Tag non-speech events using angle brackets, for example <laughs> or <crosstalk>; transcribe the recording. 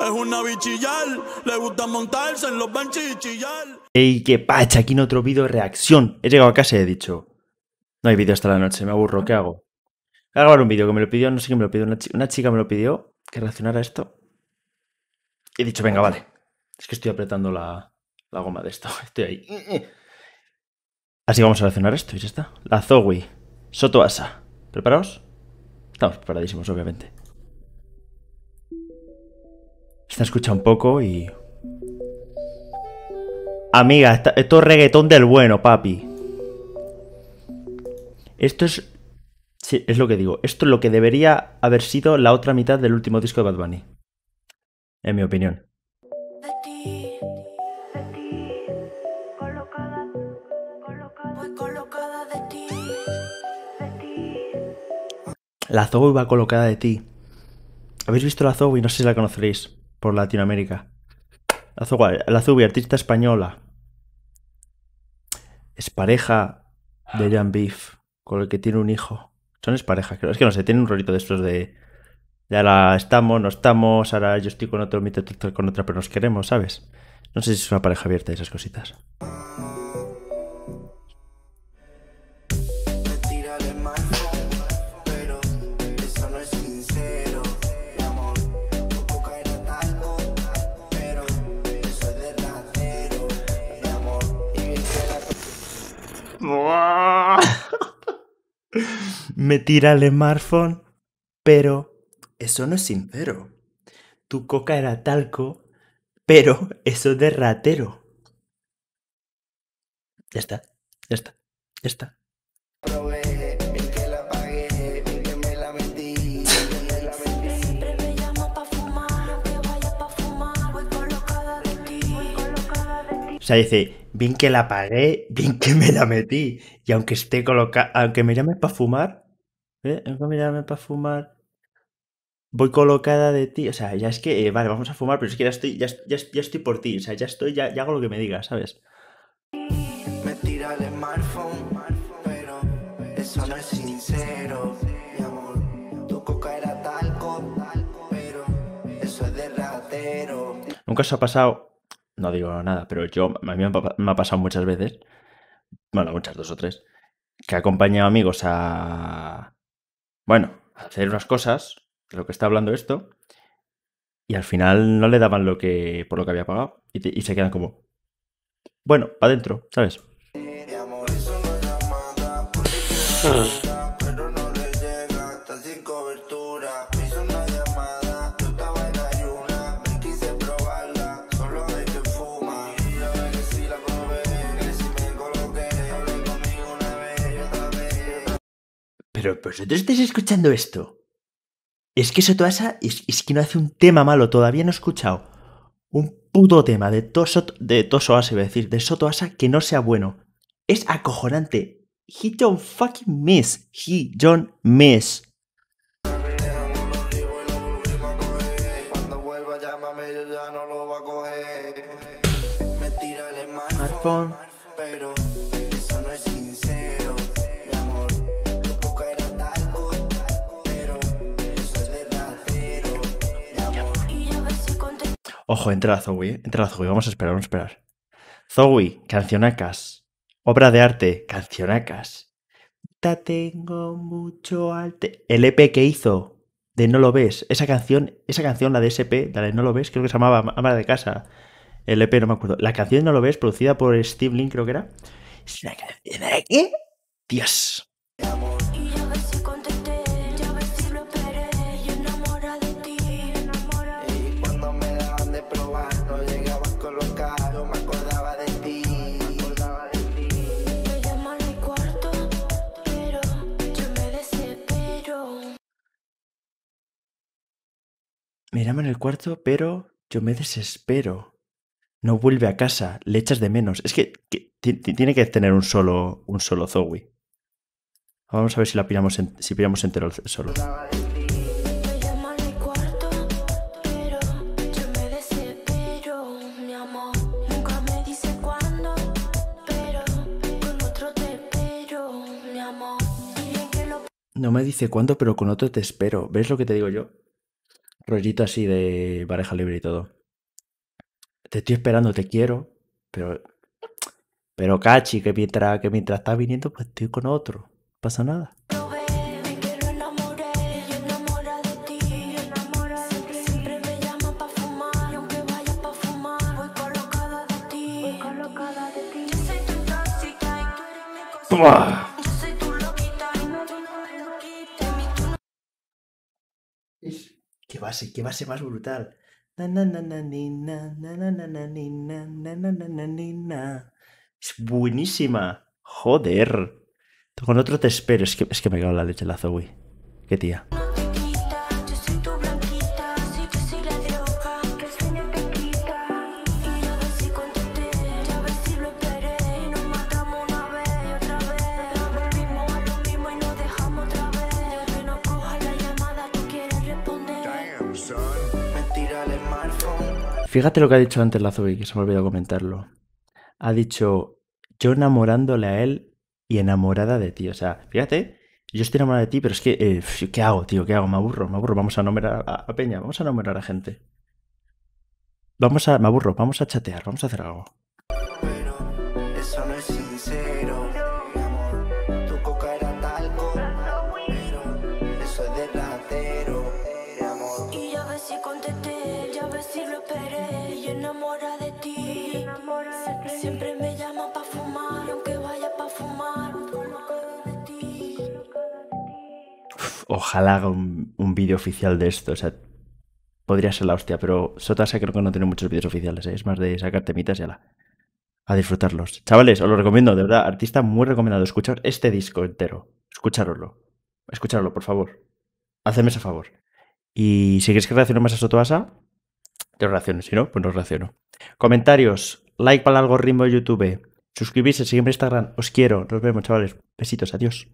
Es una bichillar, le gusta montarse en los benches. ¡Ey, qué pacha! Aquí en otro vídeo de reacción. He llegado a casa y he dicho... No hay vídeo hasta la noche, me aburro, ¿qué hago? Voy a grabar un vídeo que me lo pidió, no sé quién me lo pidió, una, chi- una chica me lo pidió que reaccionara a esto. He dicho, venga, vale. Es que estoy apretando la, la goma de esto. <laughs> Estoy ahí. Así vamos a reaccionar esto y ya está. La Zoe. Soto Asa. ¿Preparados? Estamos preparadísimos, obviamente. Esta escucha un poco y... Amiga, esta- esto es reggaetón del bueno, papi. Esto es... Sí, es lo que digo. Esto es lo que debería haber sido la otra mitad del último disco de Bad Bunny. En mi opinión. La Zoe va colocada de ti. ¿Habéis visto la Zoe? No sé si la conoceréis por Latinoamérica. La la Zoe, artista española. Es pareja de Jan Beef, con el que tiene un hijo. Son es pareja, creo. Es que no sé, tiene un rolito de estos de. Ya ahora estamos, no estamos, ahora yo estoy con otro, estás con otra, pero nos queremos, ¿sabes? No sé si es una pareja abierta y esas cositas. <laughs> Me tira el smartphone, pero eso no es sincero. Tu coca era talco, pero eso es de ratero. Ya está, ya está, ya está. Sea, dice, bien que la pagué, bien que me la metí. Y aunque esté colocada, aunque me llame para fumar, ¿eh? Aunque me llame para fumar, voy colocada de ti. O sea, ya es que, eh, vale, vamos a fumar, pero es que ya estoy, ya, ya, ya estoy por ti. O sea, ya estoy, ya, ya hago lo que me digas, ¿sabes? Me tira el smartphone, pero eso no es sincero, mi amor. Tu coca era talco, pero eso es de ratero. Nunca os ha pasado, no digo nada, pero yo, a mí me ha, pasado muchas veces, bueno, muchas, dos o tres, que he acompañado amigos a, bueno, a hacer unas cosas, de lo que está hablando esto, y al final no le daban lo que, por lo que había pagado, y, te- y se quedan como, bueno, para adentro, ¿sabes? Mi Pero vosotros estáis escuchando esto. Es que Sotoasa es, es que no hace un tema malo. Todavía no he escuchado un puto tema de, Toso, de Tosoasa, iba a decir, de Sotoasa que no sea bueno. Es acojonante. He don't fucking miss. He don't miss. Cuando Ojo, entra la Zoe. Entra la Zoe. Vamos a esperar, vamos a esperar. Zoe, cancionacas. Obra de arte, cancionacas. Tengo mucho arte. El EP que hizo de No lo ves. Esa canción, esa canción, la de SP, la de No lo ves, creo que se llamaba Ama de Casa. El EP, no me acuerdo. La canción No lo ves, producida por Steve Link, creo que era. Es una canción de qué? Dios. Me llama en el cuarto, pero yo me desespero. No vuelve a casa, le echas de menos. Es que, que ti- ti- tiene que tener un solo, un solo Zoe. Vamos a ver si la pillamos, si pillamos entero el solo. No me dice cuándo, pero con otro te espero. ¿Ves lo que te digo yo? Rollito así de pareja libre y todo. Te estoy esperando, te quiero, pero. Pero cachi, que mientras, que mientras estás viniendo, pues estoy con otro. No pasa nada. Lo base, qué base más brutal? Es buenísima. Joder. Con otro te espero. Es que, es que me cago en la leche la Zoe. Qué tía. Fíjate lo que ha dicho antes la que se me ha olvidado comentarlo. Ha dicho, yo enamorándole a él y enamorada de ti. O sea, fíjate, yo estoy enamorada de ti, pero es que, eh, ¿qué hago, tío? ¿Qué hago? Me aburro, me aburro. Vamos a nombrar a, a Peña, vamos a nombrar a gente. Vamos a, me aburro, vamos a chatear, vamos a hacer algo. Ojalá haga un, un vídeo oficial de esto. O sea, podría ser la hostia, pero Sotasa creo que no tiene muchos vídeos oficiales. ¿eh? Es más de sacar temitas y ala. A disfrutarlos. Chavales, os lo recomiendo, de verdad. Artista muy recomendado. Escuchar este disco entero. Escuchároslo. Escuchadlo, por favor. Hacedme ese favor. Y si queréis que reaccione más a Sotoasa, yo reacciono. Si no, pues no reacciono. Comentarios, like para el algoritmo de YouTube. Suscribirse, seguirme en Instagram. Os quiero. Nos vemos, chavales. Besitos, adiós.